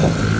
possible.